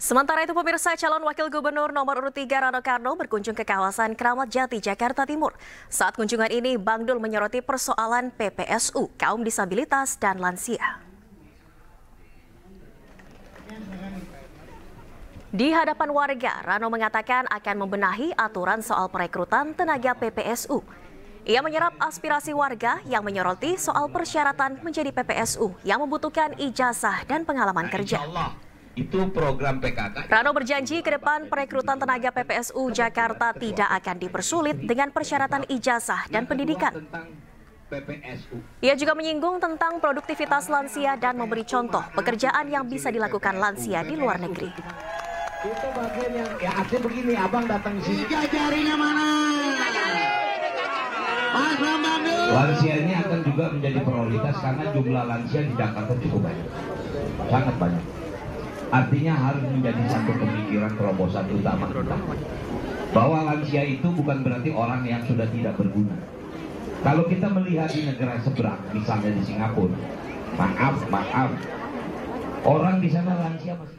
Sementara itu pemirsa calon wakil gubernur nomor urut 3 Rano Karno berkunjung ke kawasan Keramat Jati, Jakarta Timur. Saat kunjungan ini, Bang Dul menyoroti persoalan PPSU, kaum disabilitas dan lansia. Di hadapan warga, Rano mengatakan akan membenahi aturan soal perekrutan tenaga PPSU. Ia menyerap aspirasi warga yang menyoroti soal persyaratan menjadi PPSU yang membutuhkan ijazah dan pengalaman Nah, kerja. Itu program PKK. Rano berjanji ke depan perekrutan tenaga PPSU Jakarta tidak akan dipersulit dengan persyaratan ijazah dan pendidikan. Tentang PPSU. Ia juga menyinggung tentang produktivitas lansia dan memberi contoh pekerjaan yang bisa dilakukan lansia di luar negeri. Itu bagian yang ya artinya begini, abang datang di sini. Tiga jarinya mana? Mas Bambang dulu. Lansia ini akan juga menjadi prioritas karena jumlah lansia di Jakarta cukup banyak, sangat banyak. Artinya harus menjadi satu pemikiran terobosan utama kita. Bahwa lansia itu bukan berarti orang yang sudah tidak berguna. Kalau kita melihat di negara seberang, misalnya di Singapura, maaf, maaf, orang di sana lansia masih